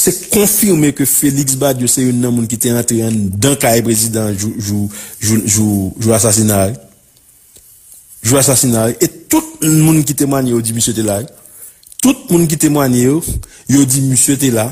se konfirme ke Félix Badiou se yon nan moun ki te rentre an dan kaye prezident jou, jou, jou, jou asasinare. Jou asasinare. Et tout moun ki temanye yo di misyo te la. Tout moun ki temanye yo, yo di misyo te la.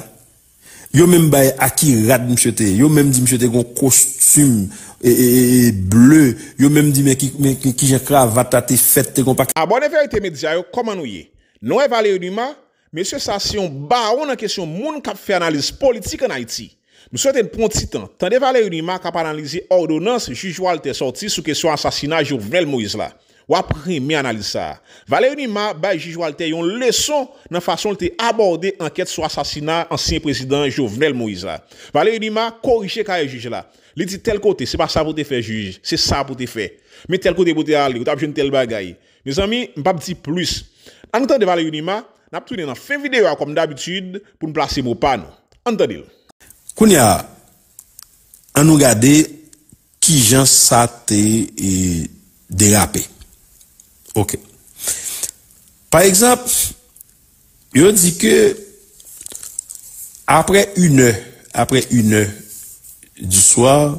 Yo menm baye aki rad misyo te. Yo menm di misyo te kon kostume e, e, e bleu. Yo menm di men ki, men, ki, ki jen kravat a te fet te kon pak. Abone ah, verite medja yo koman ou ye. Nou evalye ou di ma... Mese sa si yon baron nan kesyon moun kap fè analize politik an Haiti. Nou souwete n pon titan, tan de vale yon ima kap analize ordonans jujwal te sorti sou kesyon asasina Jovenel Moïse la. Wap remi analize sa. Vale yon ima bay jujwal te yon leson nan fason te aborde anket sou asasina ansyen prezident Jovenel Moïse la. Vale yon ima korije kare juj la. Li di tel kote, se pa sa pou te fe juj, se sa pou te fe. Me tel kote pou te ale, ou tap jen tel bagay. Me zami, m pap di plus. An tan de vale yon ima, Nap toune nan fin videyo a kom d'abitud pou n'plase mou pa nou. Antadil. Koun ya, an nou gade ki jan sa te e, derape. Ok. Par exemple, yo di ke apre une, apre une du soir,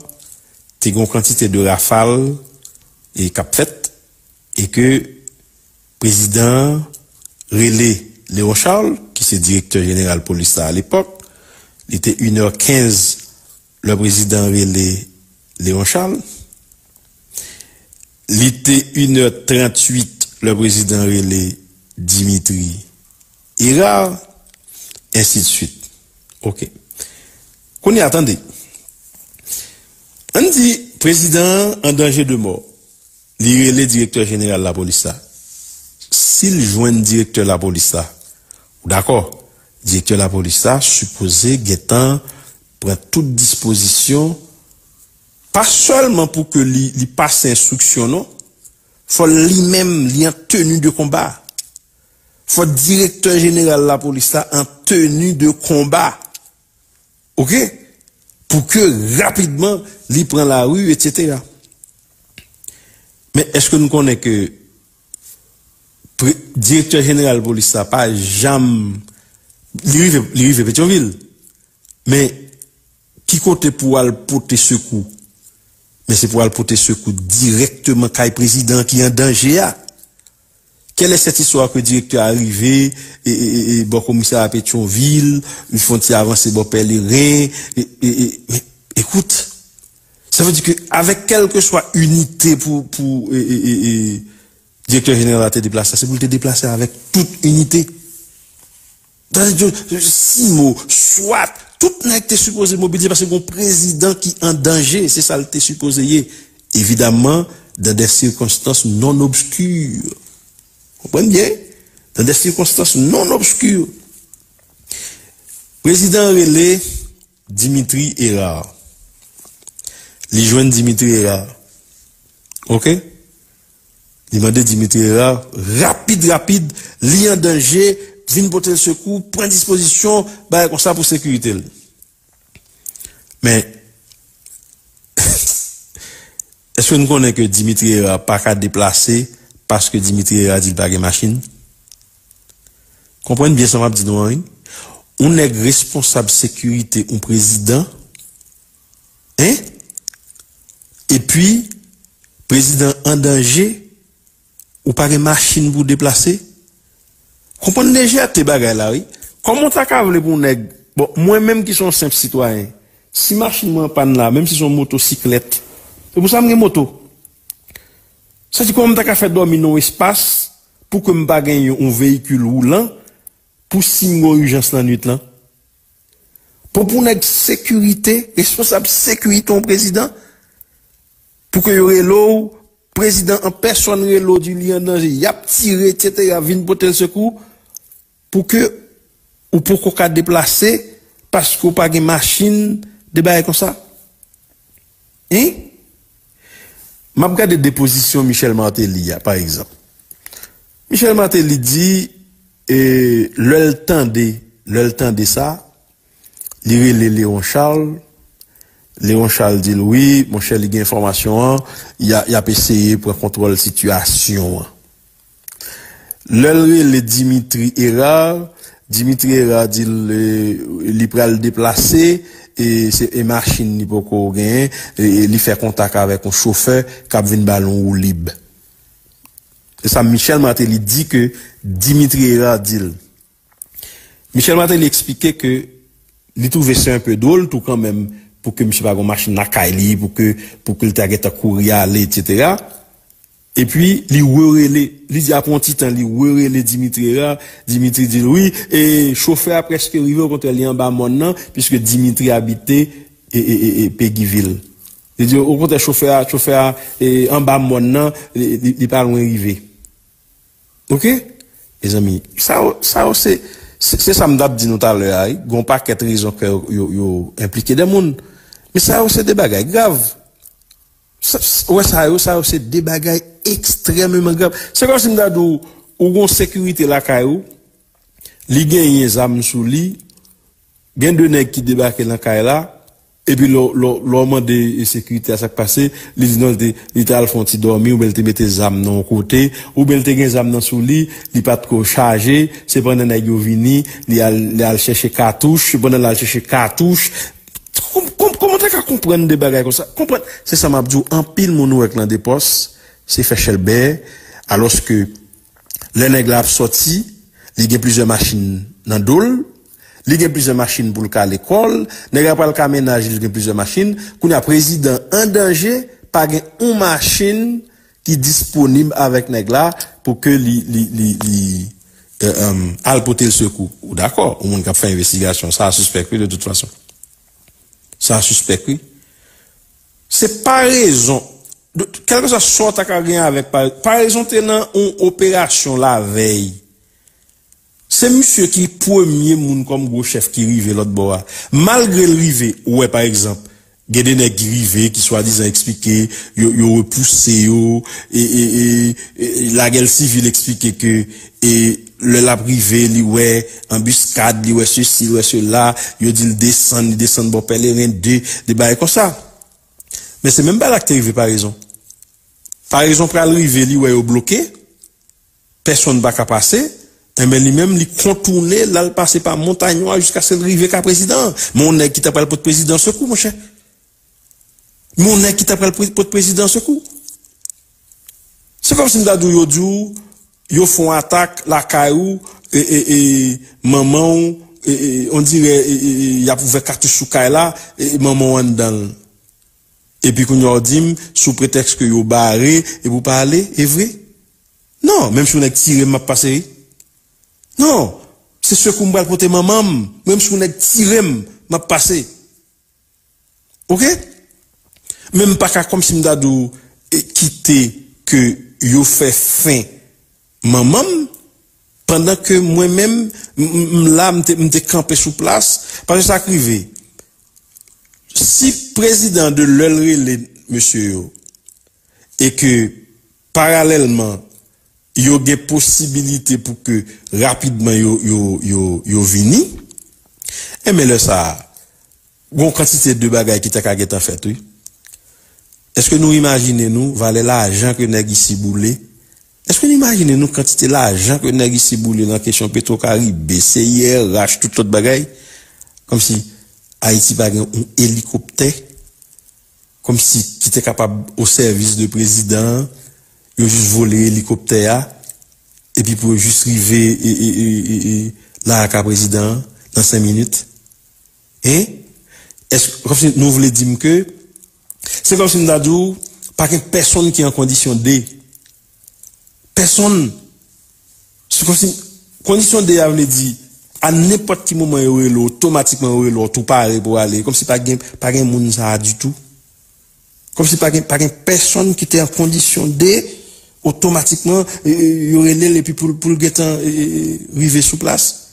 te gon kantite de rafal e kap fet e ke prezident rele Léon Charles, qui est directeur général police à l'époque, il était 1h15 le président Relais Léon Charles, L'été 1h38, le président relais Dimitri Ira, ainsi de suite. OK. Qu'on y attendez. On dit, président en danger de mort, le directeur général de la police. S'il joint directeur de la police, d'accord, directeur de la police, supposé guettant prendre toute disposition pas seulement pour que lui passe instruction, non. Faut lui-même, lui en tenue de combat. Faut directeur général de la police en tenue de combat. OK? Pour que rapidement, lui prend la rue, etc. Mais est-ce que nous connaissons que directeur général police n'a pas jamais, fait Pétionville. Mais, qui côté pour aller porter secours? mais c'est pour aller porter secours directement le président qui est en danger. Quelle est cette histoire que le directeur arrivé, et, et, bon commissaire à Pétionville, ils font avancer bon pèlerin, et, écoute, ça veut dire que avec quelle que soit unité pour, pour, et, directeur général à te déplacer, c'est pour te déplacer avec toute unité. Six mots, soit tout n'a été supposé mobiliser parce que mon président qui est en danger, c'est ça le supposé. Évidemment, dans des circonstances non obscures. Vous comprenez bien? Dans des circonstances non obscures. Président relais, Dimitri Erard. Les jeunes Dimitri Erard. OK? Il m'a dit Dimitri Erard, rapide, rapide, li en danger, vin porter le secours, prend disposition, bah, comme ça pour sécurité. Mais, est-ce que nous connaissons que Dimitri n'a pas qu'à déplacer parce que Dimitri a dit pas machine? Comprenez bien ce que je dis hein? On est responsable sécurité, un président, hein? Et puis, président en danger, ou pas de machine pour déplacer? Comprenez déjà tes bagages là, oui. Comment t'as qu'à pour nèg, bon, moi-même qui sont simple citoyen, si machine moi panne là, même si son motocyclette, c'est pour ça que moto. Ça dit comment t'as qu'à faire dormir dans espace pour que m'pas gagner un véhicule roulant pour signer urgence la nuit là? Pour pour nèg sécurité, responsable sécurité ton président pour que y aurait l'eau président en personne l'eau du lien danger, y a tiré etc. vinn porter le secours pour que, ou pour qu'on soit déplacé, parce qu'on pas de machine, de bail comme ça. Hein? M'a regardé des positions Michel Martelly, par exemple. Michel Martelly dit, et le temps de, le temps de ça, il Léon Charles, Léon Charles dit oui, mon cher, il y a information, il a, il a essayé pour contrôler la situation. Le le Dimitri Erard, Dimitri a dit li pral déplacer et c'est une machine ni poko gen et li fait contact avec un chauffeur qui vinn ballon ou libre. Et ça Michel Martelly dit que Dimitri a dit Michel Martelly expliquait que il trouvait ça un peu drôle tout quand même pour que monsieur pas une machine na pour que pour que le target à courir aller etc. Et puis, li relé, li un petit temps, li relé Dimitri Dimitri dit oui, et chauffeur a presque arrivé au contraire, li en bas maintenant, puisque Dimitri habitait et, et, et, Péguiville. Il dit, au contraire, chauffeur, chauffeur, et en bas maintenant, il n'est pas loin arrivé. Ok? Les amis, ça, ça, c'est, c'est ça me dit tout à l'heure, il n'y a pas quatre raisons que yo, impliqué des monde. Mais ça, c'est des bagages graves. Ouais, ça, ça, c'est des bagages extrêmement graves. C'est comme si nous avons une sécurité là, caillou, li gagne des armes sous lui, gen de nèg qui débarquent dans caille là, et puis l'homme de sécurité à ça passé, li dit non, li t'a font dormir, ou bel te mette armes non côté, ou bel te gen des armes sous lui, li pas trop chargé, c'est pendant nèg yo vini, li al chercher cartouche, pendant la chercher cartouche, comprendre des bagages comme ça. C'est ça m'a dit en pile mon avec dans des postes, c'est fait chelbert alors que les nègres a sorti, il y a plusieurs machines dans dol, il y a plusieurs machines pour le cas l'école, nègre pas le cas ménage, il y a plusieurs machines, qu'on a président en danger, pas une machine qui est disponible avec nègre pour que li li li, li euh, euh, le secours. D'accord, on a fait investigation, ça a suspecté de toute façon. Ça suspect, oui. C'est pas raison. Quelque chose à rien avec par, raison tenant une opération la veille. C'est monsieur qui premier moun comme gros chef qui rive l'autre bois. Malgré le rive, ouais, par exemple, a des qui soi-disant expliqué, yo, yo et, la guerre civile expliqué que, et le la privé, li ouais, embuscade, li ouais ceci, ouais cela, yo dit le descend, il descend bon pèlerin, deux, des bails comme ça. Mais c'est même pas là que t'es par raison. Par exemple, pour arriver, li ouais, bloqué, personne va passer, et mais lui-même, il contourner, là, il passer par montagne jusqu'à ce rive qu'à président. Mon nèg qui t'appelle pour le président secours, mon cher. Mon nèg qui t'appelle pour le président secours. C'est comme si nous avons dit, yo font attaque la caillou et, et, et maman on dirait il y a faire cartouche sous là et maman en dedans. Et puis qu'on dit sous prétexte que yo barré et vous parlez est vrai? Non même si on a tiré m'a passé non c'est ce qu'on va porter maman même si on a tiré m'a passé. OK? Même pas comme si m'dadou quitter que yo fait fin maman, pendant que moi-même, là, m'étais campé sous place, parce que ça arrivait. Si président de l'ELRE, monsieur, et que parallèlement, il y a des possibilités pour que rapidement yo yo yo et mais là ça, une quantité de bagages qui t'a en fait, oui. Est-ce que nous imaginons, nous, valait l'argent que nous ici est-ce que vous imaginez nous quantité l'argent que nous ici boulé dans la question Petrocaribe, CIR, tout autre bagaille, comme si Haïti avait un hélicoptère, comme si qui était capable au service de président, il juste volé l'hélicoptère, et puis pour juste arriver et, là à président dans cinq minutes. Et, hein? est-ce que nous voulons dire que c'est comme si nous avons pas personne qui est en condition de personne, c'est comme si, condition de avait dit, à n'importe quel moment, il automatiquement, il tout pareil pour aller, comme si pas de pas monde ça du tout. Comme si pas pas personne qui était en condition de, automatiquement, il y aurait les puis pour, pour le arriver sous place.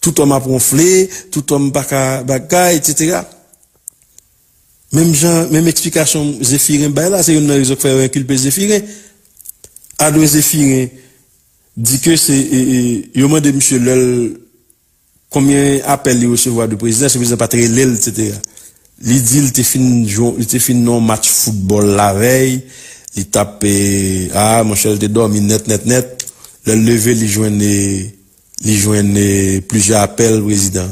Tout homme a ronflé, tout homme baka, baka, etc. Même genre, même explication, Zéphirin, bah là, c'est une raison qui fait inculper Zéphirin. Adoué Zéphiré dit que c'est, il demande de monsieur Lel combien appels il recevoir du président, c'est président pas très l'el, etc. Il dit, il était fin, il était fin non match football la veille, il tape, ah, mon cher, il dormi net, net, net, le lever, il joint li joignent plusieurs appels président.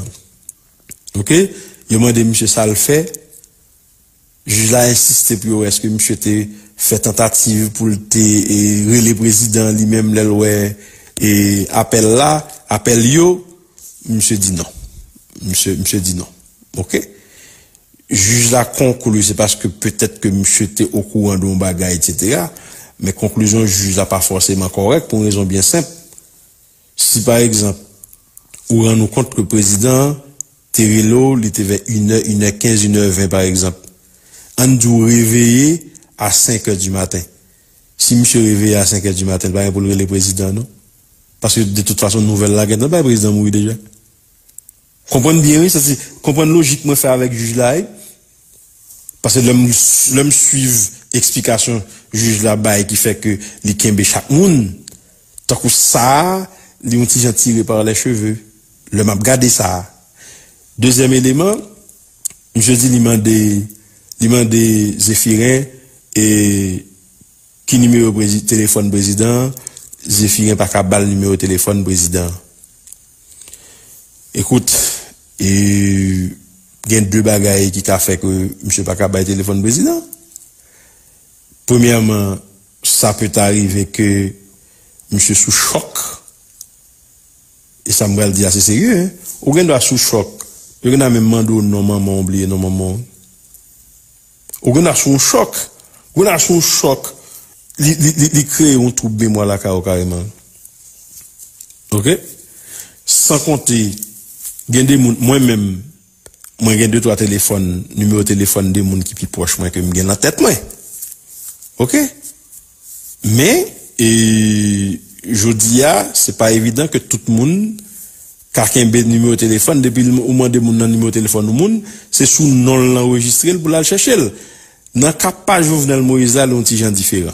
OK? Il a demandé monsieur ça le fait. Juge là insisté pour est-ce que monsieur était fait tentative pour le et le président lui-même le et appel là, appel yo, monsieur dit non. Monsieur monsieur dit non. OK? Juge la conclu, c'est parce que peut-être que monsieur était au courant d'un bagage, etc. Mais conclusion, juge là pas forcément correct pour une raison bien simple. Si par exemple, on rend nous compte que le président Terrelo, il était vers 1h, 1h15, 1h20 par exemple. On doit réveiller à 5h du matin. Si monsieur réveillé à 5h du matin, il va pour le président, non? Parce que de toute façon, nouvelle là, il pas le président mourir déjà. Comprenez bien, oui, ça c'est, comprenez logiquement faire avec le juge là, parce que l'homme suivre explication juge là-bas qui fait que les kembe chaque monde. Tant que ça, les ont tiré par les cheveux. Le m'a gardé ça. Deuxième élément, je dis l'imandé, l'imandé Zéphirin et qui numéro téléphone président, Zéphirin pas balle numéro téléphone président. Écoute, il y a deux bagailles qui a fait que M. pas qu'à téléphone président. Premièrement, ça peut arriver que M. sous choc. Et ça me dire assez sérieux. Hein? Ou bien sous choc. Gen a men mandou non maman oublié, non maman. Ou a son choc. A son choc. Li crée un trouble moi la carrément. OK? Sans compter, des moi-même, moi gen deux trois téléphones, numéro de téléphone des moun qui plus proche moi que me gen la tête. OK? Mais, et, je dis, c'est pas évident que tout le monde car qu'un numéro de téléphone, depuis le moment de mon numéro de téléphone au monde, c'est sous nom l'enregistré pour la chercher. Dans le cas pas Jovenel Moïse, là, petit gens différent.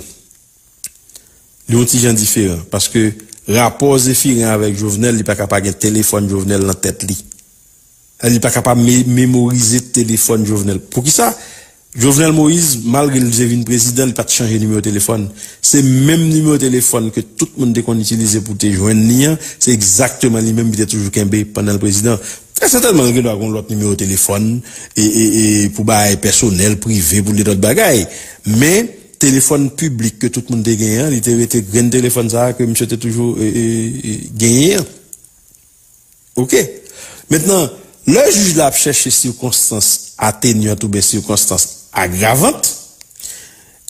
petit gens différent. Parce que, rapport Zéphirin avec Jovenel, il n'est pas capable de téléphone Jovenel dans la tête. Il n'est pas capable de mémoriser le téléphone Jovenel. Pour qui ça? Jovenel Moïse, malgré le président, il n'a pas changé de numéro de téléphone. C'est le même numéro de téléphone que tout le monde a utilisé pour te joindre. C'est exactement le même qui était toujours Kembe pendant le président. Très certainement, il doit avoir l'autre numéro de téléphone et, et, et pour bail personnel, privé, pour les autres bagailles. Mais, téléphone public que tout le monde a gagné, il était grand téléphone ça que monsieur était toujours gagné. OK? Maintenant, le juge l'a cherché circonstances atténuantes ou bien circonstances aggravante.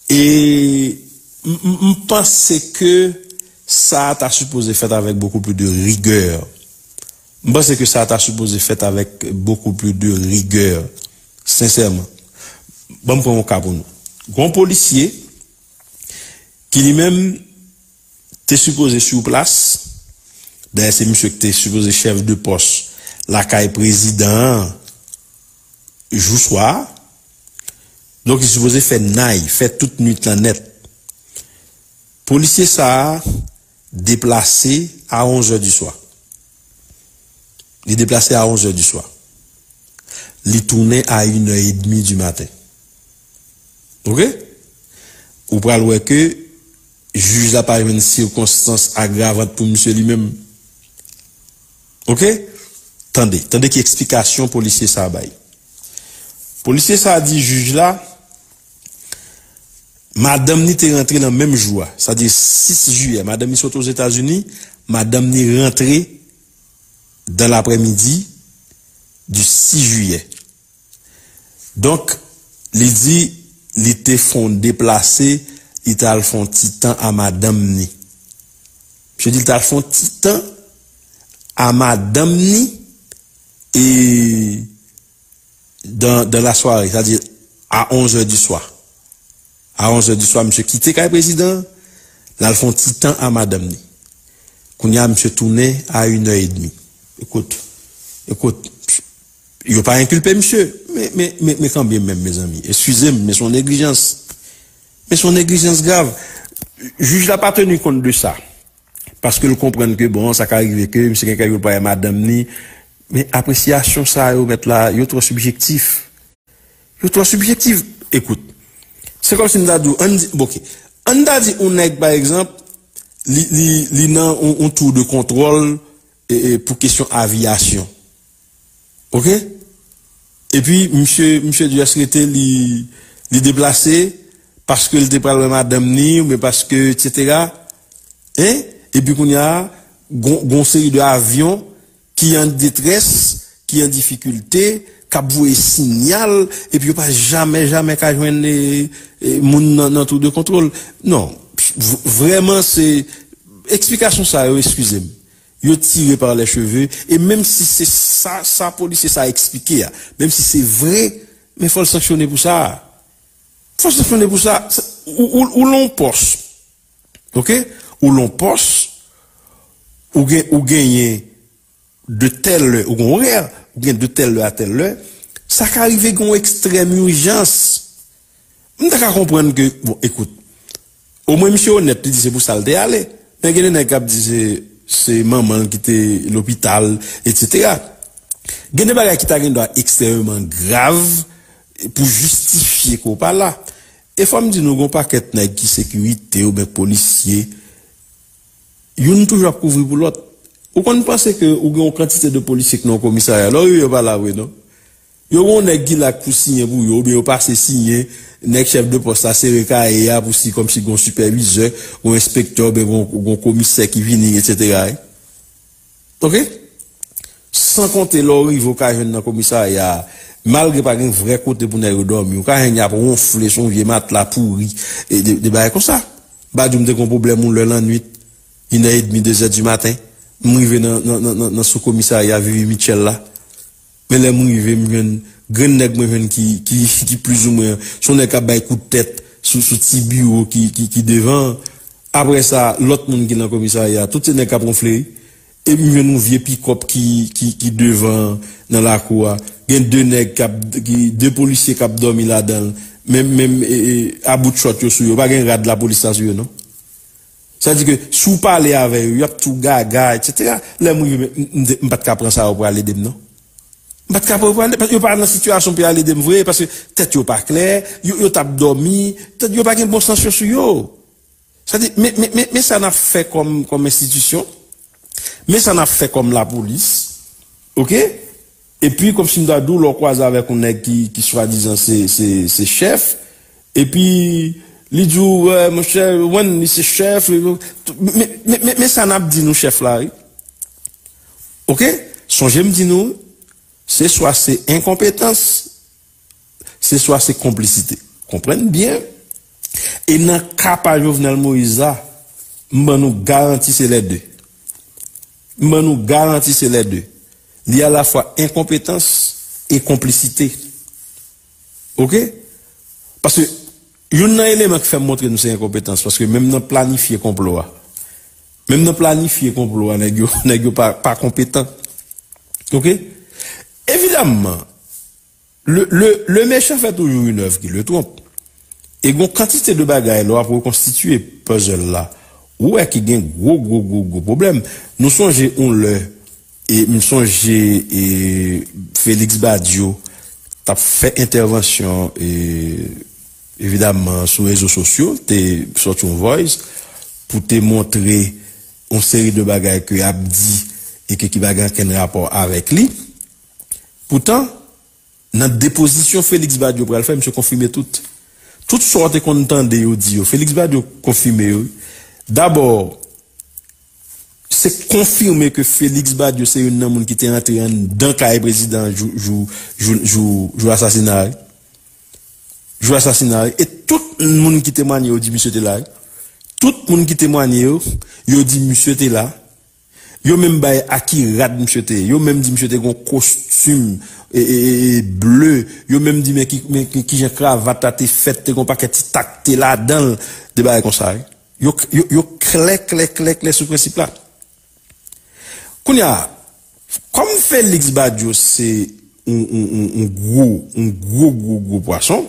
Et je pense que ça a supposé fait avec beaucoup plus de rigueur. Je pense que ça a supposé fait avec beaucoup plus de rigueur. Sincèrement. Bon, pour mon cas pour nous. Grand policier, qui lui-même était supposé sur place, d'ailleurs c'est monsieur qui était supposé chef de poste, la caille président, jour soir, donc, il supposé faire naï, faire toute nuit la net. Policier ça déplacé à 11 h du soir. Il est déplacé à 11 h du soir. Il tournait à 1h30 du matin. OK? Ou le que juge n'a pas une circonstance aggravante pour monsieur lui-même. OK? Tendez, tendez qui explication policier ça Policier ça a dit juge là, Madame est rentrée dans le même jour, c'est-à-dire 6 juillet. Madame sont aux États-Unis, madame ni rentrée dans l'après-midi du 6 juillet. Donc, il dit, il était font déplacer, il font titan à madame ni. Je dis, il t'a font titan à madame ni et dans, dans la soirée, c'est-à-dire à 11 h du soir à 11h du soir, monsieur quitté le président, là, ils font temps à madame ni. Qu'on y a monsieur tourné à 1h30. Écoute, écoute, il a pas inculpé monsieur, mais, mais, mais, mais quand bien même, mes amis, excusez-moi, mais son négligence, mais son négligence grave, juge n'a pas tenu compte de ça. Parce que le comprendre que bon, ça arrive que monsieur quelqu'un veut pas madame ni, mais appréciation ça, yo mettre là, yo trop subjectif. Yo trop subjectif. Écoute, c'est comme si nous avons dit, ok, on a dit, on par exemple, li, li, li nan, un, tour de contrôle, pour question aviation. OK? Et puis monsieur monsieur Dias était li déplacé parce que était pas madame ni mais parce que etc. Hein? Et puis qu'on y a une série d'avions qui en détresse, qui en difficulté, qui a signal, et puis pas jamais, jamais qu'à joindre gens dans, tout de contrôle. Non. Vraiment, c'est, explication ça, excusez-moi. Yo tiré par les cheveux, et même si c'est ça, ça, police, ça a expliqué, même si c'est vrai, mais faut le sanctionner pour ça. Faut le sanctionner pour ça. Où, l'on poste. OK? Où l'on poste, ou, ou gagner de tel ou horaire, ou bien de telle à telle heure, ça qui arrive une extrême urgence. On doit comprendre que, bon, écoute, au moins, monsieur honnête, il dit c'est pour ça le aller. Mais il y a des gens qui c'est maman qui était l'hôpital, etc. Il y a qui sont extrêmement grave pour justifier qu'on pas là. Et faut me dire, nous avons pas qui sécurité ou bien policier. Ont toujours couvrir pour l'autre. Ou qu'on pense que ou une quantité de policiers qui n'ont commissariat, alors il pas là, oui, non? Yo on nèg qui la pour signer pour yo, bien pas signer, nek chef de posta sereka e ya pou si kom si gon superviseur, gon inspektor, be gon, gon komise ki vini, etc. Ok? San konte lor rivo ka jen nan komisa e ya, malge pa gen vre kote pou nan yo dormi, ou ka jen ya pou ronfle son vie mat la pouri, e de, de baye kon sa. Badoum de kon problem moun lè lan nwit, inè et demi, dezè du matin, moun rive nan, nan, nan, nan sou komisa e ya vivi Michel la, men lè moun rive mwen... grand nèg qui qui qui plus ou moins son nèg a coup de tête sous sous petit bureau qui qui qui devant après ça l'autre monde qui dans commissariat tout ces nèg a ronflé et m'ven nous vieux pick-up qui qui qui devant dans la cour gen deux qui deux policiers qui dormi là-dedans même même à bout de shot yo yo pas gen rad la police sur non? C'est-à-dire que si vous parlez avec eux, y a tout gaga, etc. Là, moi, je ne peux pas prendre ça pour aller non? Parce que pas dans situation pour aller aider, vrai, parce que peut-être pas clair, vous pas dormi, peut-être pas un bon sens sur eux. C'est-à-dire, mais, mais, mais, mais ça n'a fait comme, comme institution, mais ça n'a fait comme la police, ok? Et puis, comme si nous avons le croise avec un qui, qui soi-disant c'est, chef, et puis, li dit, ouais, mon chef, ouais, c'est chef, mais, mais, mais, mais ça n'a pas dit nous, chef là. Ok? Songez me dit nous, c'est soit c'est incompétence, c'est soit c'est complicité. Comprenez bien? Et dans le cas par Jovenel Moïse, je nous garantissez les deux. Je nous garantissez les deux. Il y a à la fois incompétence et complicité. Ok? Parce que il y a un élément qui fait montrer nous ces incompétences, parce que même dans planifier complot, même dans planifier complot, n'est pas, pas compétent. Ok? Evidemment, le, le, le méchant fait toujours une œuvre qui le trompe. E gon kantite de bagay lo ap rekonstituye puzzle la, ou e ki gen gwo gwo gwo gwo problem. Nou sonje on le, e m sonje e Félix Badiou tap fè intervensyon e evidamman sou rezo sosyo, te soti on voice, pou te montre on seri de bagay ki ap di e ki ki bagay ken rapor avèk li. Pourtant, dans la déposition Félix Badio pour le faire, monsieur confirmer tout. Toutes sortes qu'on entendait dit, Félix Badio confirmé. D'abord, c'est confirmé que Félix Badio c'est un homme qui était entré dans le président jou, jou, assassinat. Joué assassinat. Et tout le monde qui témoigne dit monsieur était là. Tout le monde qui témoigne dit monsieur était là Yo menm bay akirad mchete, yo menm di mchete kon kostume e, e, e, e bleu, yo menm di men ki, men ki, ki jen kravata te fet, te kon paket ti tak te la dan, de bay kon sa. Eh? Yo, yo, yo kle, kle, kle, kle sou prinsip la. Koun ya, kom Félix Badiou se un gro, un gro, gro, gro poason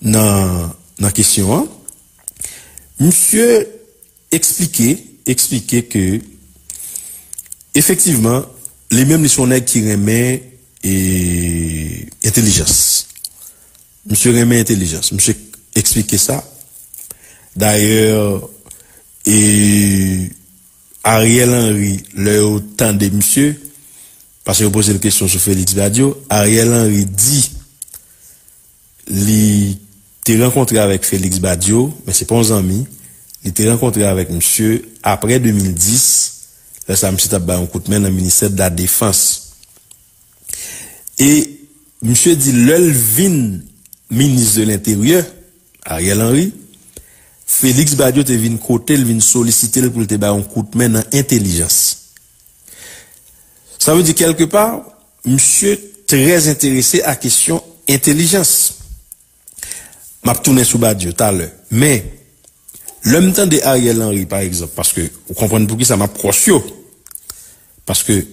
nan, nan kesyon an, msye eksplike, eksplike ke effectivement, les mêmes sont qui remet et intelligence. Monsieur remet intelligence. Monsieur expliquait ça. D'ailleurs, Ariel Henry, le autant de monsieur, parce que vous posez une question sur Félix Badio, Ariel Henry dit, il était rencontré avec Félix Badio, mais c'est pas un ami, il était rencontré avec monsieur après 2010, là ça monsieur t'a un coup de main dans le ministère de la Défense. Et monsieur dit, l'Elvin, ministre de l'Intérieur, Ariel Henry, Félix Badiou te vin kote, il vin solliciter pour te un coup de main dans intelligence. Ça veut dire quelque part, monsieur très intéressé à question intelligence. M'a tourné sous Badiou tout à l'heure. Mais, l'homme temps de Ariel Henry, par exemple, parce que, vous comprenez pour qui ça m'a proche Parce que,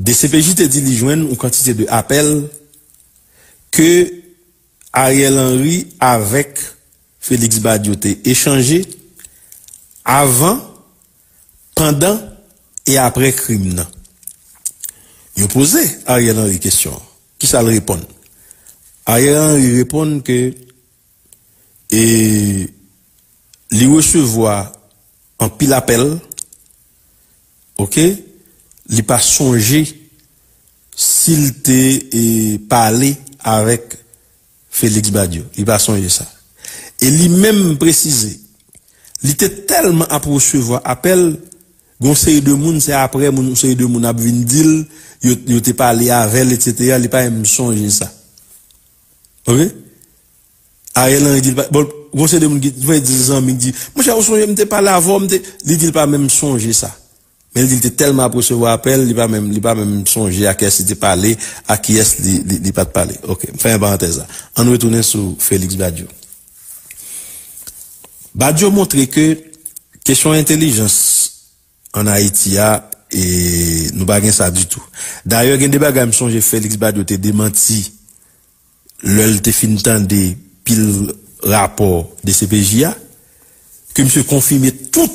DCPJ te dit lui joindre une quantité de appels que Ariel Henry avec Félix Badiou échangé avant, pendant et après crime. Il posé Ariel Henry question. Qui ça le répond? Ariel Henry répond que et lui recevoir en pile appel, ok, il pas songé s'il t'est parlé avec Félix Badiou. Il pas songé ça. Et lui-même précisé, il était tellement à recevoir appel, conseil de monde, c'est après, mon série de monde a dire, il était parlé avec, etc., il pas même songer ça. Ok? Ariel Henry dit, bon, conseil de monde qui va dire, il dit, moi, j'ai songé, je parlé avant, il dit pas même songer ça. Mais il était tellement à recevoir appel, il pas même, il pas même songer à qui est parlé, à qui est-ce il pas de parler. Ok, fin parenthèse. On retourne sur Félix Badiou. Badio montre que question intelligence en Haïti a et nous pas ça du tout. D'ailleurs, il y a des bagages j'ai Félix Badio te démenti le te fin des pile rapport de CPJA que monsieur confirmé tout.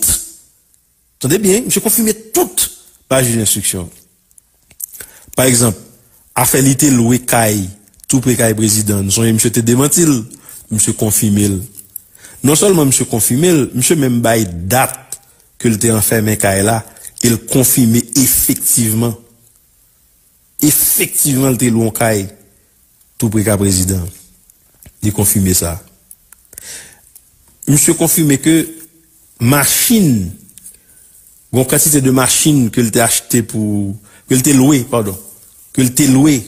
Attendez bien, monsieur confirmé toute page d'instruction. Par exemple, affaire loué Kai, tout près président, monsieur te démenti, monsieur confirmé non seulement monsieur confirmé, monsieur même bail date que le était enfermé là, il confirmé effectivement, effectivement le était long tout près président. Il confirmé ça. Monsieur confirmé que machine, bon quantité de machines que t'a acheté pour, que t'a loué, pardon, que t'a loué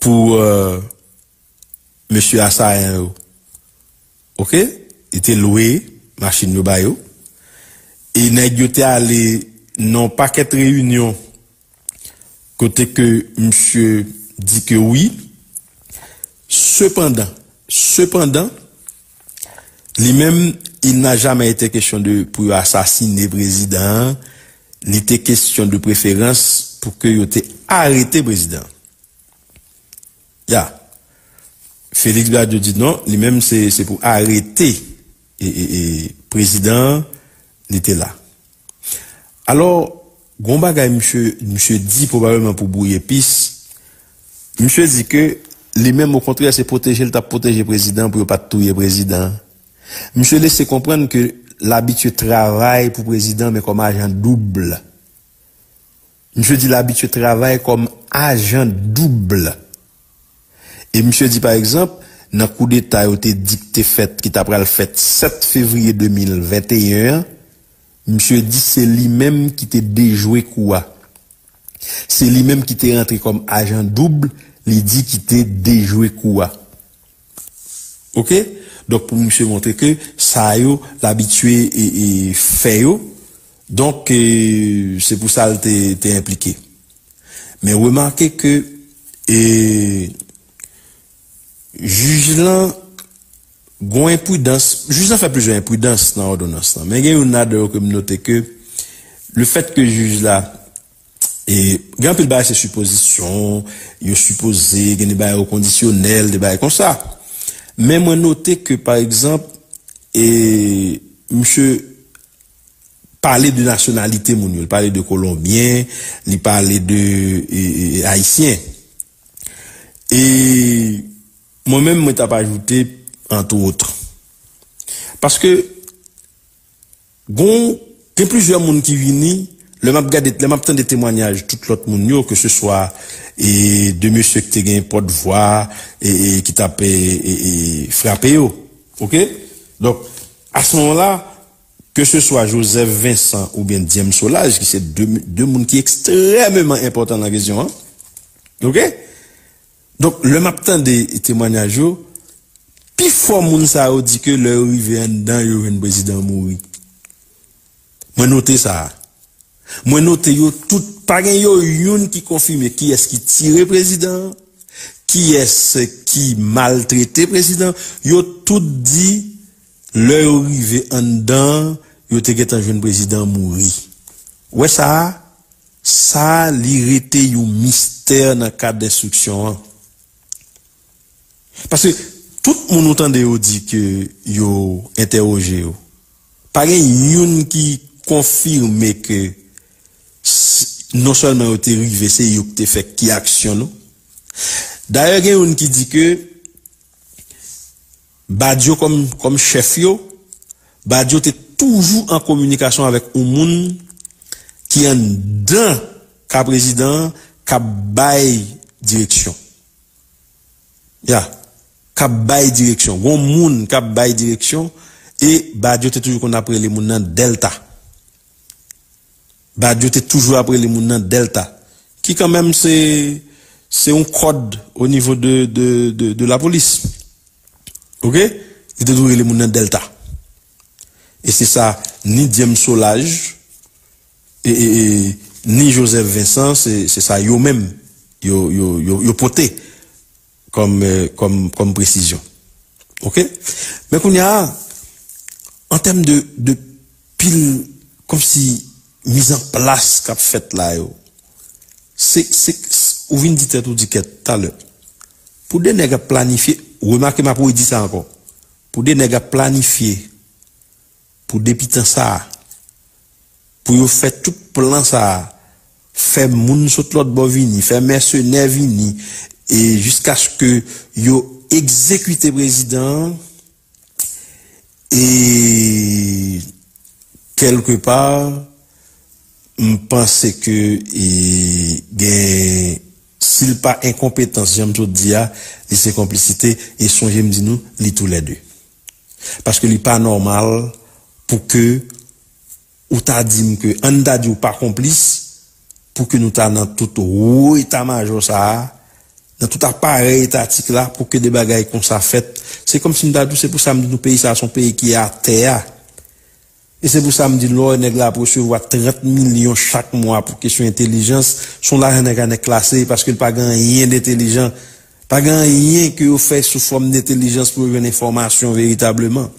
pour euh, monsieur Ok? Il était loué, machine de bayo. Et il était allé non paquet de réunion côté que monsieur dit que oui. Cependant, cependant, lui-même, il n'a jamais été question de pour assassiner le président. Il était question de préférence pour que il ait arrêté président. Félix Badiou dit non, lui-même c'est pour arrêter et, président, il était là. Alors, Gombaga, monsieur, monsieur dit probablement pour bouiller pisse, monsieur dit que lui-même au contraire c'est protéger le protéger le président pour ne pas tuer le président. Monsieur laisse comprendre que l'habitude travaille pour le président mais comme agent double. Monsieur dit l'habitude travaille comme agent double. Et monsieur dit par exemple, dans le coup d'État, il a été dicté fait, qui t'a le fait 7 février 2021, monsieur dit c'est lui-même qui t'a déjoué quoi? C'est lui-même qui t'est rentré comme agent double, il dit qu'il t'a déjoué quoi? Ok? Donk pou msè montre ke sa yo l'abitue e fe yo. Donk e, se pou sa l te, te implike. Men remanke ke e, juj lan gwen impudans, juj lan fe plizwen impudans nan ordonans nan. Men gen yon nan de yo kominote ke le fet ke juj la E gen apil baye se supposisyon, yo suppose, gen de baye rekondisyonel, de baye kon sa. Mais moi noter que par exemple et monsieur parlait de nationalité mon il parlait de colombien il parlait de haïtien et moi-même, je t'ai ajouté, entre autres. Parce que, gon Il y a plusieurs monde qui viennent, le map map des témoignages, tout l'autre monde, que ce soit et de monsieur qui a un porte-voix et, qui t'a frappé, ok? Donc, à ce moment-là, que ce soit Joseph Vincent ou bien Diem Solage, qui c'est deux, deux mondes qui sont extrêmement importants dans la question, hein? ok? Donc, le matin des témoignages, puis fort moun ça dit que le rivé dans un président mouri. Moi noté ça. Moi noté yo tout pas yo youn qui confirme qui est-ce qui tire président, qui est-ce qui maltraité président, yo tout dit le rivé en dedans, yo te un jeune président mouri. Ouais ça ça l'irrité un mystère dans le cadre d'instruction. Parce que tout le monde entend dit que yo interrogé yo. Pas une qui confirme que non seulement yo te rivé, c'est yo qui fait qui action D'ailleurs, il y a une qui dit que Badio comme, comme chef yo, Badio toujours en communication avec un monde qui est dans le président, qui bail direction. Ya kap bay direksyon. Gon moun kap bay direksyon e badyo te toujou kon apre li moun nan delta. Badyo te toujou apre li moun nan delta. Ki kanmem se se yon kod o nivou de la polis. Ok? Ki te toujou li moun nan delta. E se sa ni Diem Solage e ni Joseph Vincent se sa yo men yo pote comme, euh, comme, comme précision. OK? Mais qu'on y a, en termes de, de pile, comme si mise en place qu'a fait là, c'est, c'est, ou vient dit tout dit tout à l'heure. Pour des nègres planifier, remarquez ma pour dire ça encore. Pour des nègres planifier, pour des pitans ça, pour faire tout plan ça, faire moun l'autre bon vini, faire mercenaires vini, et jusqu'à ce que yo exécuté président et quelque part mpense ke e, gen sil pa inkompetans, jem tout diya, li se komplicite, e son jem di nou, li tou le de. Paske li pa normal pou ke ou ta dim ke an da di ou pa komplis, pou ke nou ta nan tout ou eta majo sa a, nan tout apare etatik la pou ke de bagay kon sa fet. Se kom si nou dadou, se pou sa mdi nou peyi sa son peyi ki a teya, Et c'est pour ça que je dis, l'or là pour recevoir 30 millions chaque mois pour question intelligence. Son l'argent n'est classé parce qu'il pas rien d'intelligent. Pas rien que vous fait sous forme d'intelligence pour une information véritablement.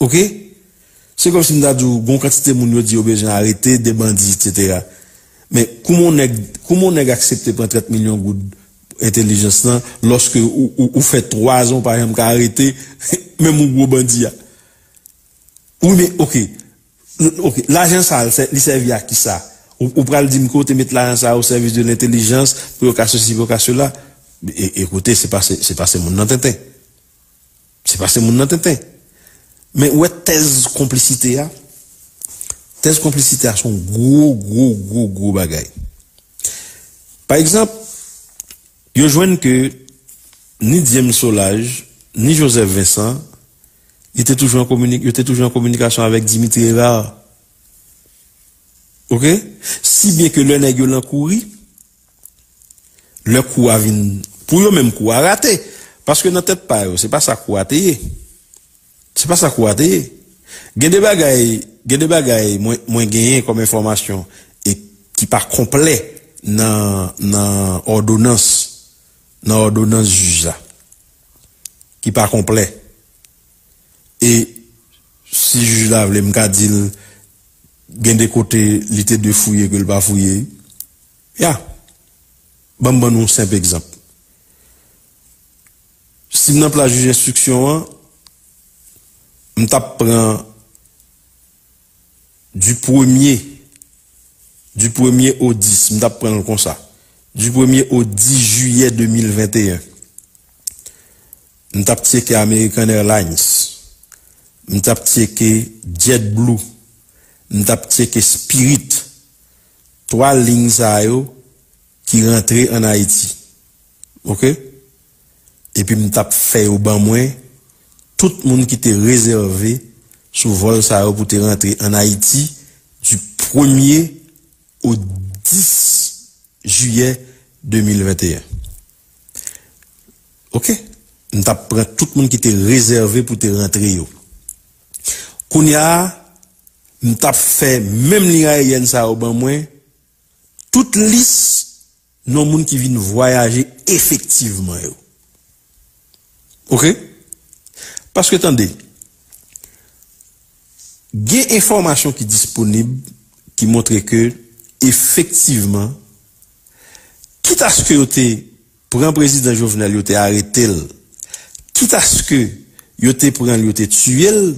Ok? C'est comme si nous avons bon quantité de gens dit, besoin d'arrêter des bandits, etc. Mais comment on comment on accepté pour 30 millions de gouttes intelligence lorsque vous faites trois ans par exemple arrêté même un gros bandit oui mais ok. Ok l'agent ça il servi à qui ça? Ou le dire que mettre l'argent ça au service de l'intelligence pour cas ceci pour cas cela? Écoutez c'est pas c'est pas mon nom c'est pas mon nom mais où est thèse complicité hein? Tes complicité à son gros, gros, gros, gros bagay. Par exemple, yo joignent que ni Diem Solage, ni Joseph Vincent, ils étaient toujours en, toujours en communication avec Dimitri Rard. Ok? Si bien que le nègre l'a couru, le coup a venu, pour eux même coup a raté. Parce que dans tête pas, c'est pas ça coup a C'est pas ça coup a Gen de bagay, gen de bagay mwen genyen kom informasyon e ki pa komple nan ordonans, nan ordonans juj la. Ki pa komple. E si juj la vle mkadil gen de kote li te de fouye ke l pa fouye, ya, ban ban nou semp ekzamp. Si mnen pla juj instruksyon an, m tap pran du premier, du premier au 10, m tap pran l kon sa, du premier au 10 juye 2021, m tap tse American Airlines, m tap cheke JetBlue, m tap cheke Spirit, 3 lignes sa yo ki rentre an Haiti. Ok? E pi m tap fe yo ban mwen, tout moun ki te rezerve sou vol sa yo pou te rentre an Haiti du 1er au 10 juye 2021. Ok? M tap pren tout moun ki te rezerve pou te rentre yo. Nous avons fait même l'iraïenne ça au ban moins toute liste non monde qui viennent voyager effectivement. OK Parce que attendez il y a information qui est disponible qui montre que effectivement quitte à ce que pour un président Jovenel yo arrêté quitte à ce que yo te prend yo te tué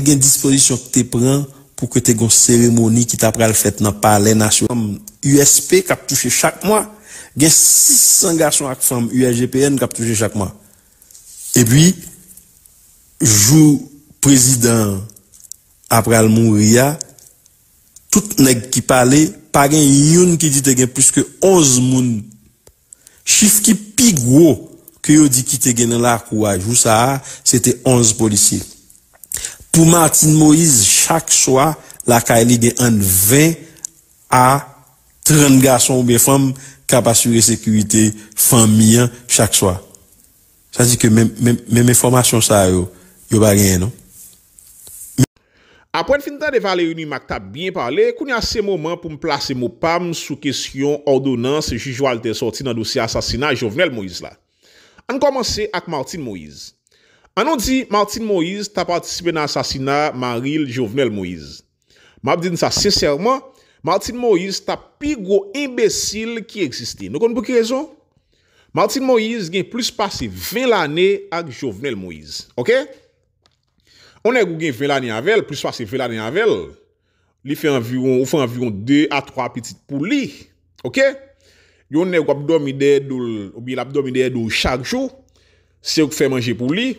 te une disposition que te prend pour que tu aies une cérémonie qui t'a pris fait dans palais national USP qui a touché chaque mois. Il y a 600 garçons et femmes USGPN qui touché chaque mois. Et puis, jour président après le mourir, tout nèg qui parlait, pas un yon qui dit que plus que 11 moun. Chiffre qui plus gros que yo dit qui te dans la courage, ça, c'était 11 policiers. Pou Martin Moïse, chak swa, la ka e li gen an 20 a 30 gason ou be fam kap asure sekurite famiyan chak swa. Sa di ke menm informasyon sa yo, yo ba gen non. Apwen fin tan de Valérie Nimak tap bien pale, koun ya se moman pou m plase mou pam sou kesyon ordonans jujou al te sorti nan dosye asasina Jovenel Moïse la. An komanse ak Martin Moïse. Anon di, Martin Moïse ta patisipe nan asasina Maril Jovenel Moïse. Mab din sa sesèrman, Martin Moïse ta pi gwo imbesil ki eksiste. Nou kon pou ki rezon? Martin Moïse gen plus pase 20 l'anè ak Jovenel Moïse. Ok? Onè e gwo gen 20 l'anè avèl, plus pase 20 l'anè avèl, li fè anviron, ou fè anviron 2 a 3 petit pou li. Ok? Yon nè gwo abdomide dou, ou bi l'abdomide dou chak chou, se ou fè manje pou li,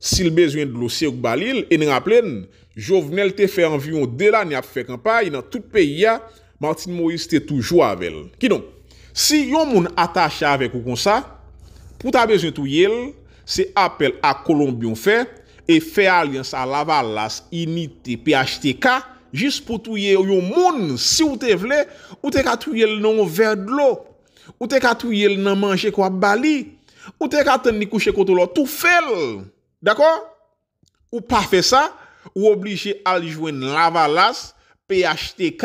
Sil bezwen dlo se ouk balil, en raplen, Jovenel te fe anvion de la ni ap fe kampay, nan tout peyi ya, Martin Moïse te toujwa avel. Ki don, si yon moun atache avek ou kon sa, pou ta bezwen tou yel, se apel a Kolombion fe, e fe alians a Lavalas, Inite, PHTK, jis pou tou yel yon moun, si ou te vle, ou te ka tou yel nan ver dlo, ou te ka tou yel nan manje kwa bali, ou te ka ten ni kouche koto lo, tou fel, D'akor? Ou pa fe sa, ou oblige aljwen lavalas, PHTK,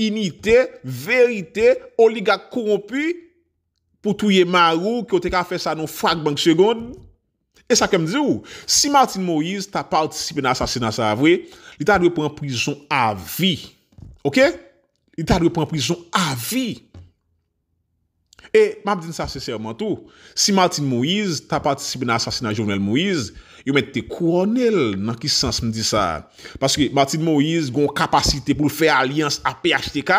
inite, verite, oligak korompi, pou touye marou ki yo te ka fe sa nou frak bank segonde. E sa kem di ou, si Martin Moïse ta partisipe nan asasina sa avwe, li ta dwe pren prison avi. Ok? Li ta dwe pren prison avi. E, mabdine sa seserman tou, si Martin Moïse ta partisipe nan asasina Jovenel Moïse, yo mette koronel nan ki sens mdi sa. Paske Martin Moïse gon kapasite pou fè alians a PHTK,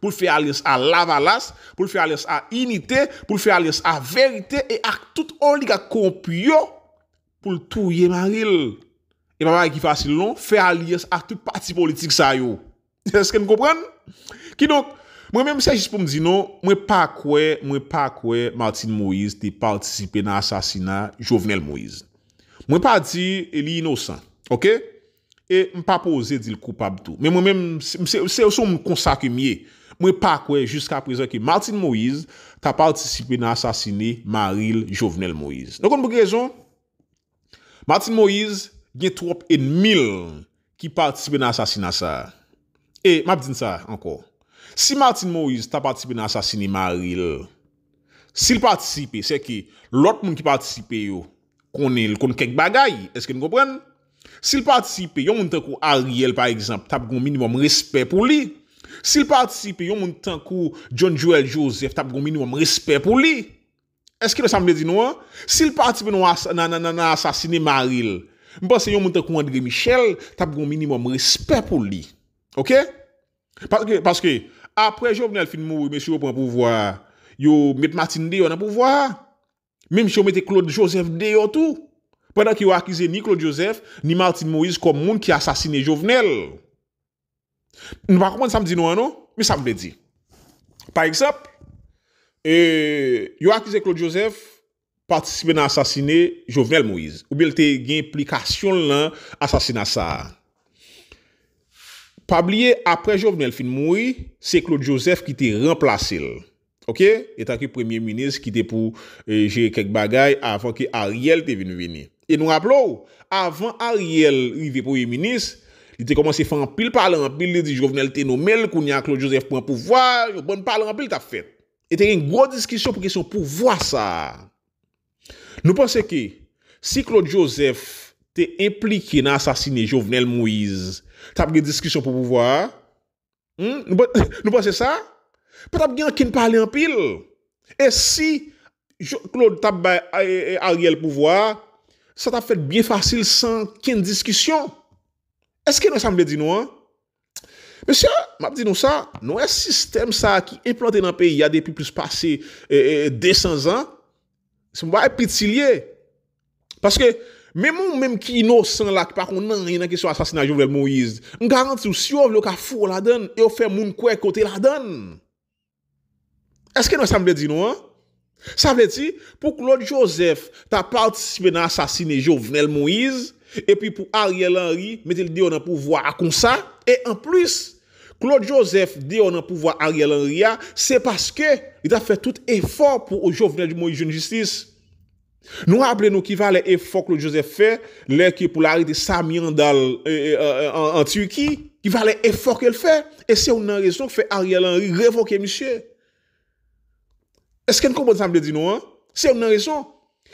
pou fè alians a Lavalas, pou fè alians a Unité, pou fè alians a Verité, e ak tout oliga kompyo pou l'touye maril. E mama ki fasil non, fè alians a tout pati politik sa yo. Eske nou kompren? Ki donk, Mwen mwen mwen sajist pou m di nou, mwen pa kwe, mwen pa kwe Martin Moïse te partisipe nan asasina Jovenel Moïse. Mwen pa di li inosan, ok? E m pa pose di l koupab tou. Men mwen men, se oso m konsa ke miye. Mwen pa kwe, jiska prezant ki Martin Moïse ta partisipe nan asasine Maril Jovenel Moïse. Nè kon mwen rezon, Martin Moïse gen trop en mil ki partisipe nan asasine sa. E, map din sa anko. Si Martin Moïse ta partisipe nan asasine Maril, si l partisipe, se ki lot moun ki partisipe yo, connaît quelques bagailles. Est-ce que vous comprenez? S'il participe, yon moun tankou Ariel par exemple, tap gon minimum respect pour lui. S'il participe, yon moun tankou John Joel Joseph, tap gon minimum respect pour lui. Est-ce que le semble dit non S'il participe dans assassiné Maril, m'pense yon moun tankou André Michel, tap gon minimum respect pour lui. OK? Parce que parce que après Jovenel fin mourir, monsieur prend pouvoir, yo met Martin Deyo dans pouvoir. Mem si yo mette Claude Joseph deyo tou. Pendan ki yo akize ni Claude Joseph, ni Martin Moïse kom moun ki asasine Jovenel. Nou pa kompon sa m di nou anon, mi sa m de di. Par eksep, e, yo akize Claude Joseph patisipe nan asasine Jovenel Moïse. Ou bel te gen implikasyon lan asasina sa. Pabliye apre Jovenel fin moui, se Claude Joseph ki te remplase l. Ok? Etan ki Premier Ministre ki te pou eh, jere kek bagay avan ki Ariel te veni vini. E nou rap avan Ariel rive Premier Ministre, li te komanse fan pil palan pil, li di Jovenel te nomel, koun ya Claude Joseph pou an pouvoi, yo bon palan pil ta fet. E te gen gwo diskisyon pou kesyon pouvoi sa. Nou pense ki, si Claude Joseph te implike nan asasine Jovenel Moïse, tap gen diskisyon pou pouvoi, hmm? nou pense sa? Patap gen ki n pale an pil. E si Claude tap bay Ariel pouvoi, sa tap fet bien fasil san ken diskisyon. Eske nou sa mbe di nou an? Mesya, map di nou sa, nou e sistem sa ki implante nan peyi ya depi plus pase eh, eh, 200 an, se mba e pitilye. Paske, mèm ou mèm ki inosan la ki pa kon nan yon an kesyon asasina Jovenel Moïse, m garanti ou si yo vle ou ka fwo la den, e ou fe moun kwe kote la den. Eske nou sa mbe di nou an? Sa mbe di, pou Claude Joseph ta partisipe nan asasine Jovenel Moïse, E pi pou Ariel Henry, metel di yo nan pouvoi akon sa. E an plus, Claude Joseph di yo nan pouvoi Ariel Henry ya, se paske, i ta fe tout efor pou ou Jovenel Moïse Jeune Justice. Nou aple nou ki va le efor Claude Joseph fe, le ki pou la rite Sami Andal en Turki, ki va le efor ke l fe. E se ou nan rezon fe Ariel Henry revoke misye. Eske n kompon sa mbe di nou an? Se ou nan rezon?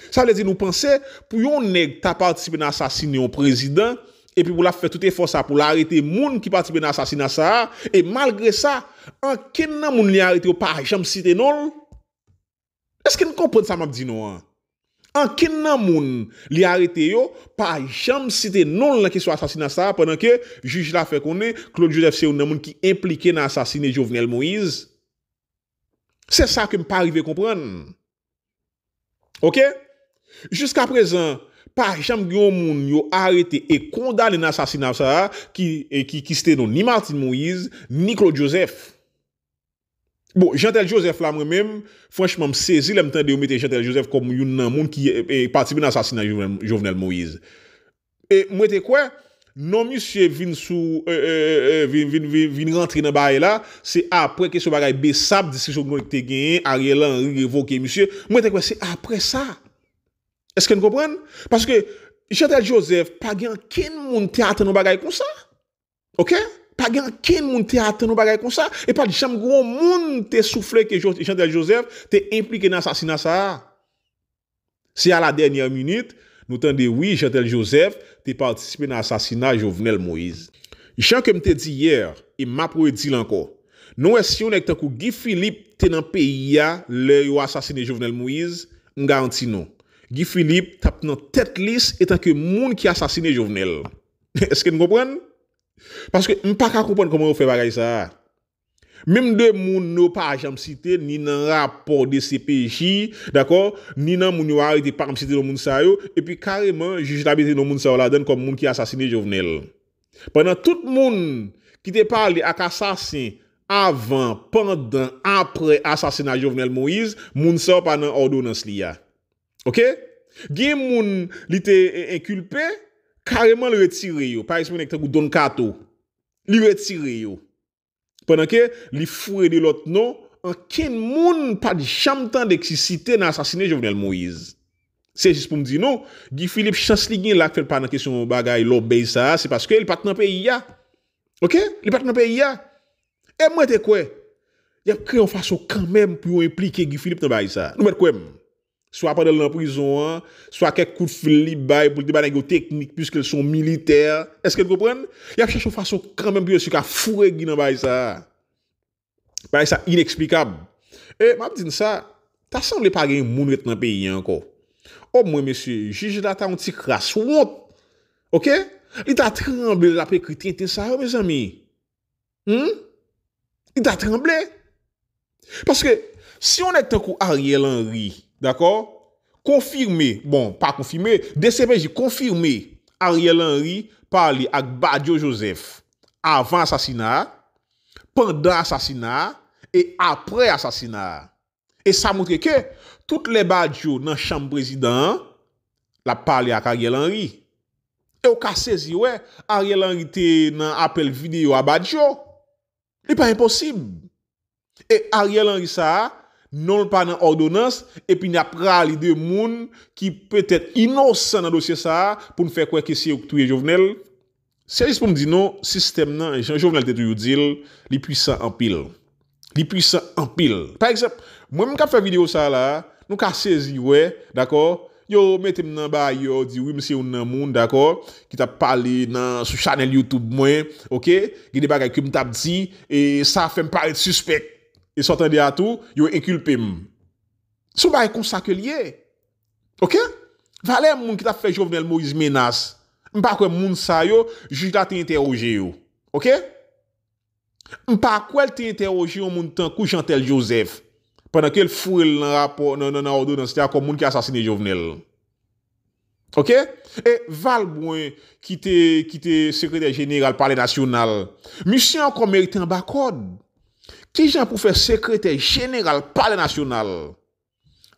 Sa vle di nou pense pou yon neg ta partisipe nan asasine yon prezident e pi pou la fe tout e fosa pou la arete moun ki partisipe nan asasine sa e malgre sa, an ken nan moun li arete yo pa jam site nol? Eske nou kompon sa map di nou an? Ken nan moun li arete yo? Pa jam site nol nan ki sou asasine sa penan ke juj la fe konen Claude Joseph se yon nan moun ki implike nan asasine Jovenel Moïse? Se sa ke m pa arrive kompran. Ok? Juska prezan, pa jam gyon moun yo arete e kondane nan sasina sa ki, ki, ki ste non ni Martin Moïse, ni Claude Joseph. Bon, Jean-Tel Joseph la mwen mèm, franchman m sezi lèm tan de yo mette Jean-Tel Joseph kom yon nan moun ki e, e, patibe nan sasina Jovenel Moïse. E mwete kwe? Non misye vin sou, vin rentre nan baye la, se apre ke sou bagay besap diski sou gwen te genye, Ariel Henry revoke misye, mwete kwe se apre sa. Eske nou kompren? Paske, Jean-Tel Joseph, pa gen ken moun teatè nou bagay kon sa? Ok? Pa gen ken moun teatè nou bagay kon sa? E pa di chanm gwo moun te soufle ke Jean-Tel Joseph te implike nan asasina sa? Se a la denye minute, nou tende oui, Chantal Joseph te partisipe nan asasina Jovenel Moïse. Jan kem te di yer, e map wè e di lanko, nou esyon ek takou Guy Philippe te nan peyi ya le yo asasine Jovenel Moïse, nga anti nou. Guy Philippe tap nan tet lis etan ke moun ki asasine Jovenel. Eske nou kompren? Paske m pa ka kompren koman ou fe bagay sa a. Mem de moun nou pa jam site ni nan rapor de CPJ, d'akor, ni nan moun yo harite pa jam site nou moun sa yo, epi kareman juj tabite nou moun sa yo la den kom moun ki asasine jovenel. Pendan tout moun ki te pale ak asasin avan, pandan, apre asasina jovenel Moïse, moun sa yo pa nan ordonans li ya. Ok? Gen moun li te e, inkulpe, kareman li retire yo. Par esmen ek te kou don kato. Li retire yo. Pendan ke li fure de lot non, an ken moun pa di chanm tan dek si site nan asasine Jovenel Moïse. Se jis pou m di nou, Guy Philippe chans li gen lak fel pa nan kesyon bagay lobey sa, se paske li pat nan peyi ya. Ok? Li pat nan peyi ya. E mwen te kwe, yap kre yon fason kanmem pou yon implike Guy Philippe nan bayi sa. Nou mwen kwe m. Swa padel nan prizon an, swa kek kout fil li bay pou li bay nan teknik pwiske l son militer. Eske l kopren? Yap chèch ou fason kranmen pyo sou ka fure gi nan bay sa. Bay sa ineksplikab. E, map din sa, ta sanble pa gen moun ret nan peyi anko. O mwen mesye, jiji la ta an ti kras wot. Ok? Li ta tremble la pe kriten ten sa yo, me zami. Hmm? Li ta tremble. Paske, si yon ek tenkou Ariel Henry, D'akor? Konfirme, bon, pa konfirme, DCPJ konfirme Ariel Henry pali ak Badiou Joseph avant assassinat, pendant assassinat et après assassinat. Et ça montre que toutes les badjo dans la chambre président, la parlé à Ariel Henry. Et au cas saisi, ouais, Ariel Henry était dans appel vidéo à badjo. C'est pas impossible. Et Ariel Henry ça, non pas dans ordonnance et puis n'a pral de moun qui peut être innocent dans dossier ça pour nous faire croire que c'est tuer Jovenel. C'est juste pour me dire non système nan Jovenel te toujours dit les puissants en pile. Les puissants en pile. Par exemple moi même quand faire vidéo ça là nous ka saisi ouais d'accord? Yo mettez nan ba bas yo dit oui monsieur un monde d'accord? Qui t'a parlé dans sur channel YouTube moi OK? Il des bagages que me t'a dit et ça fait me paraître suspect. e sotan de atou, yo inkulpe m. Sou ba e konsa ke liye. Ok? Vale moun ki ta fe Jovenel Moïse menas. Mpa kwe moun sa yo, juj la te interoje yo. Ok? Mpa kwe te interoje yo moun tan kou Chantel Joseph. Pendan ke l furel nan rapor nan nan ordo nan sita kon moun ki asasine Jovenel. Ok? E val mwen ki te, te sekretè general pale nasyonal. Mi si an kon merite an bakod. Ki jan pou fè sekretè general pale nasyonal?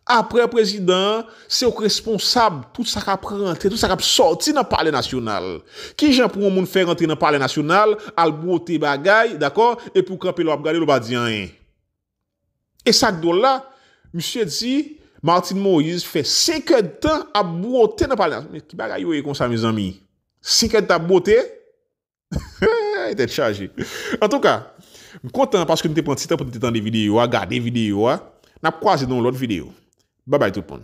Apre prezident, se ou responsab tout sa kap rentre, tout sa kap sorti nan pale nasyonal. Ki jan pou moun fè rentre nan pale nasyonal, al bote bagay, d'akor, e pou kapè lop gade lop badyan en. E sak do la, msye di, Martin Moïse fè 50 tan ap bote nan pale nasyonal. Ki bagay yo e konsa mizan mi? 50 tan ap bote? E tèt chaji. En tout ka, M kontan paske m te pon titan pou te tan de videyo a, gade videyo a, nap kwa se don lot videyo. Babay tout pon.